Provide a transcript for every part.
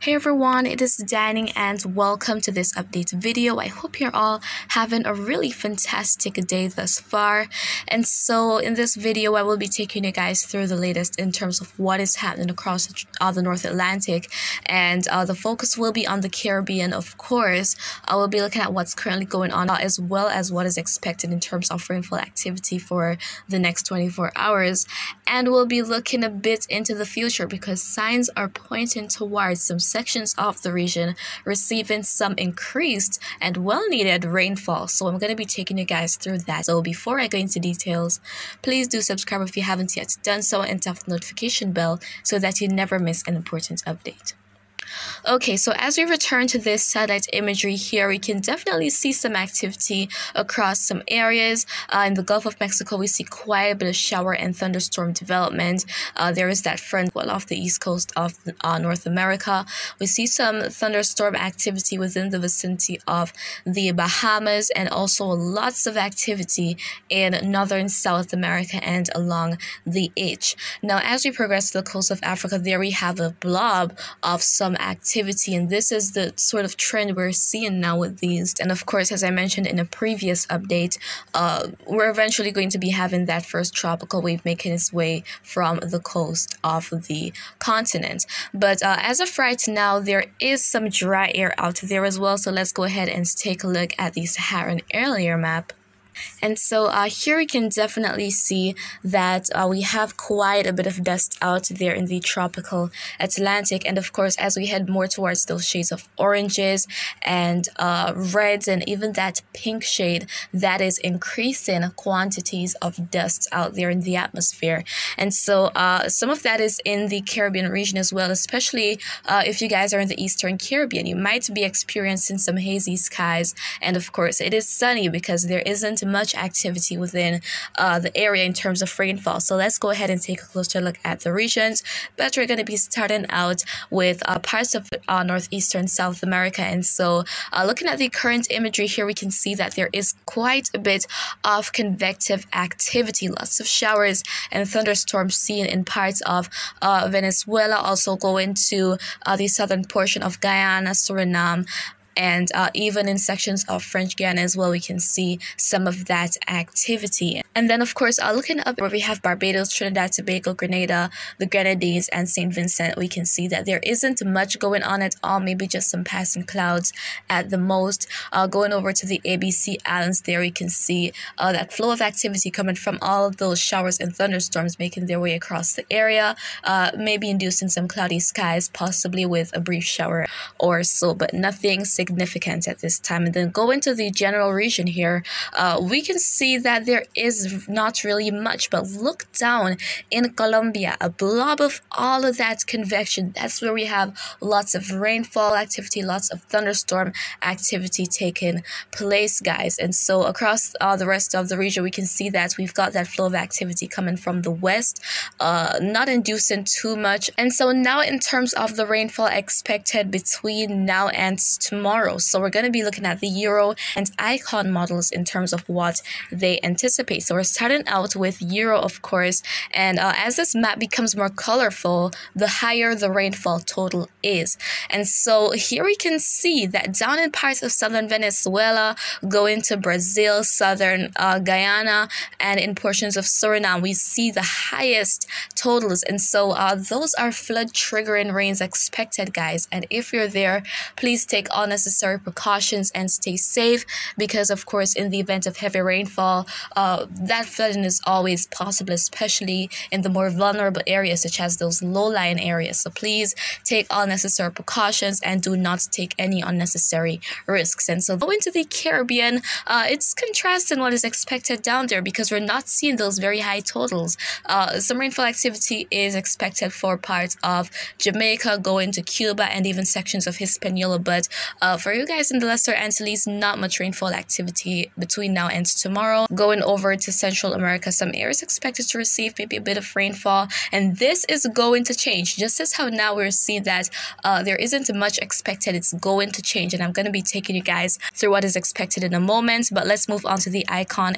Hey everyone, it is Danny and welcome to this update video. I hope you're all having a really fantastic day thus far. And so in this video, I will be taking you guys through the latest in terms of what is happening across uh, the North Atlantic. And uh, the focus will be on the Caribbean, of course. I will be looking at what's currently going on uh, as well as what is expected in terms of rainfall activity for the next 24 hours. And we'll be looking a bit into the future because signs are pointing towards some sections of the region receiving some increased and well needed rainfall. So I'm going to be taking you guys through that. So before I go into details, please do subscribe if you haven't yet done so and tap the notification bell so that you never miss an important update. Okay, so as we return to this satellite imagery here, we can definitely see some activity across some areas. Uh, in the Gulf of Mexico, we see quite a bit of shower and thunderstorm development. Uh, there is that front well off the east coast of uh, North America. We see some thunderstorm activity within the vicinity of the Bahamas and also lots of activity in northern South America and along the H. Now, as we progress to the coast of Africa, there we have a blob of some activity and this is the sort of trend we're seeing now with these. And of course as i mentioned in a previous update uh, we're eventually going to be having that first tropical wave making its way from the coast of the continent. But uh, as of right now there is some dry air out there as well. So let's go ahead and take a look at the saharan air layer map and so uh, here we can definitely see that uh, we have quite a bit of dust out there in the tropical Atlantic. And of course, as we head more towards those shades of oranges and uh, reds and even that pink shade, that is increasing quantities of dust out there in the atmosphere. And so uh, some of that is in the Caribbean region as well, especially uh, if you guys are in the Eastern Caribbean. You might be experiencing some hazy skies. And of course, it is sunny because there isn't much activity within uh, the area in terms of rainfall. So let's go ahead and take a closer look at the regions. But we're going to be starting out with uh, parts of uh, northeastern South America. And so uh, looking at the current imagery here, we can see that there is quite a bit of convective activity, lots of showers and thunderstorms seen in parts of uh, Venezuela, also going to uh, the southern portion of Guyana, Suriname, and uh, even in sections of French Guiana as well, we can see some of that activity. And then, of course, uh, looking up where we have Barbados, Trinidad, Tobago, Grenada, the Grenadines, and St. Vincent, we can see that there isn't much going on at all, maybe just some passing clouds at the most. Uh, going over to the ABC Islands, there we can see uh, that flow of activity coming from all of those showers and thunderstorms making their way across the area, uh, maybe inducing some cloudy skies, possibly with a brief shower or so, but nothing significant significant at this time. And then go into the general region here, uh, we can see that there is not really much, but look down in Colombia, a blob of all of that convection. That's where we have lots of rainfall activity, lots of thunderstorm activity taking place, guys. And so across uh, the rest of the region, we can see that we've got that flow of activity coming from the west, uh, not inducing too much. And so now in terms of the rainfall expected between now and tomorrow, tomorrow. So we're going to be looking at the Euro and Icon models in terms of what they anticipate. So we're starting out with Euro, of course, and uh, as this map becomes more colorful, the higher the rainfall total is. And so here we can see that down in parts of southern Venezuela, going to Brazil, southern uh, Guyana, and in portions of Suriname, we see the highest totals. And so uh, those are flood triggering rains expected, guys. And if you're there, please take all necessary precautions and stay safe because, of course, in the event of heavy rainfall, uh, that flooding is always possible, especially in the more vulnerable areas such as those low-lying areas. So please take all necessary precautions and do not take any unnecessary risks. And so going to the Caribbean, uh, it's contrasting what is expected down there because we're not seeing those very high totals. Uh, some rainfall activity is expected for parts of Jamaica, going to Cuba, and even sections of Hispaniola, but uh, for you guys in the Lesser Antilles, not much rainfall activity between now and tomorrow. Going over to Central America, some areas expected to receive maybe a bit of rainfall, and this is going to change. Just as how now we're seeing that uh, there isn't much expected, it's going to change, and I'm going to be taking you guys through what is expected in a moment. But let's move on to the icon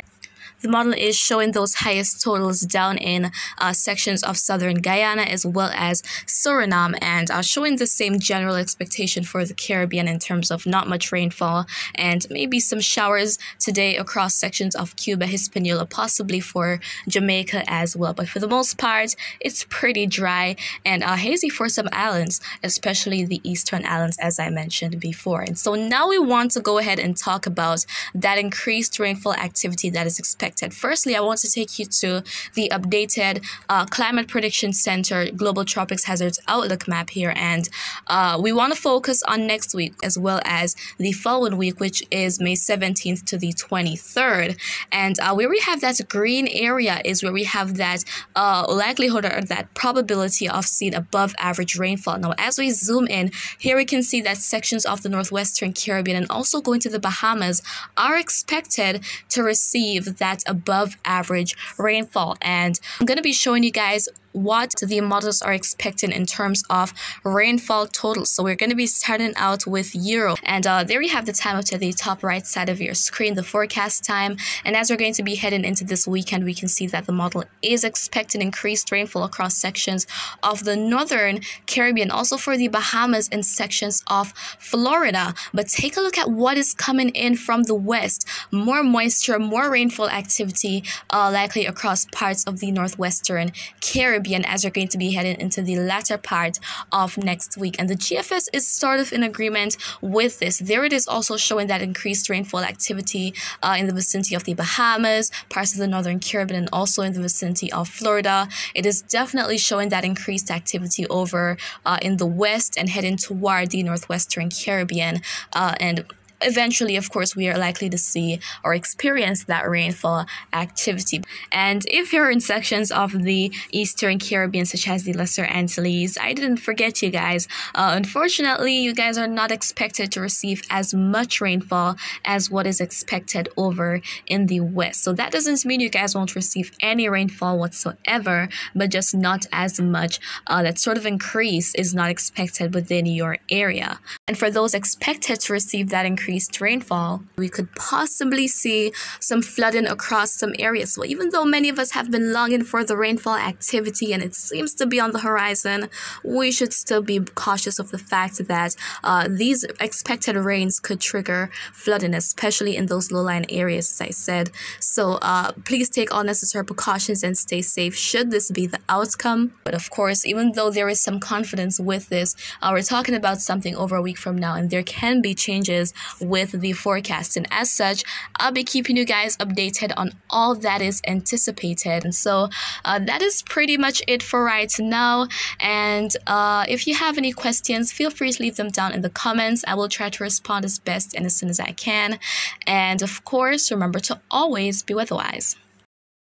the model is showing those highest totals down in uh, sections of southern Guyana as well as Suriname and uh, showing the same general expectation for the Caribbean in terms of not much rainfall and maybe some showers today across sections of Cuba, Hispaniola, possibly for Jamaica as well. But for the most part, it's pretty dry and uh, hazy for some islands, especially the eastern islands, as I mentioned before. And so now we want to go ahead and talk about that increased rainfall activity that is expected. Firstly, I want to take you to the updated uh, Climate Prediction Center Global Tropics Hazards Outlook map here. And uh, we want to focus on next week as well as the following week, which is May 17th to the 23rd. And uh, where we have that green area is where we have that uh, likelihood or that probability of seeing above average rainfall. Now, as we zoom in, here we can see that sections of the northwestern Caribbean and also going to the Bahamas are expected to receive that above average rainfall. And I'm going to be showing you guys what the models are expecting in terms of rainfall totals. So we're going to be starting out with Euro. And uh, there you have the time up to the top right side of your screen, the forecast time. And as we're going to be heading into this weekend, we can see that the model is expecting increased rainfall across sections of the northern Caribbean, also for the Bahamas and sections of Florida. But take a look at what is coming in from the west. More moisture, more rainfall activity uh, likely across parts of the northwestern Caribbean. Caribbean as we're going to be heading into the latter part of next week. And the GFS is sort of in agreement with this. There it is also showing that increased rainfall activity uh, in the vicinity of the Bahamas, parts of the northern Caribbean, and also in the vicinity of Florida. It is definitely showing that increased activity over uh, in the west and heading toward the northwestern Caribbean. Uh, and eventually, of course, we are likely to see or experience that rainfall activity. And if you're in sections of the Eastern Caribbean, such as the Lesser Antilles, I didn't forget you guys. Uh, unfortunately, you guys are not expected to receive as much rainfall as what is expected over in the West. So that doesn't mean you guys won't receive any rainfall whatsoever, but just not as much. Uh, that sort of increase is not expected within your area. And for those expected to receive that increased rainfall, we could possibly see some flooding across some areas. So even though many of us have been longing for the rainfall activity and it seems to be on the horizon, we should still be cautious of the fact that uh, these expected rains could trigger flooding, especially in those low-lying areas, as I said. So uh, please take all necessary precautions and stay safe should this be the outcome. But of course, even though there is some confidence with this, uh, we're talking about something over a week from now and there can be changes with the forecast. And as such, I'll be keeping you guys updated on all that is anticipated. And so uh, that is pretty much it for right now. And uh, if you have any questions, feel free to leave them down in the comments. I will try to respond as best and as soon as I can. And of course, remember to always be weatherwise.